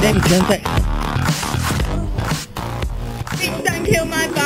Then, then, then. Big thank you, my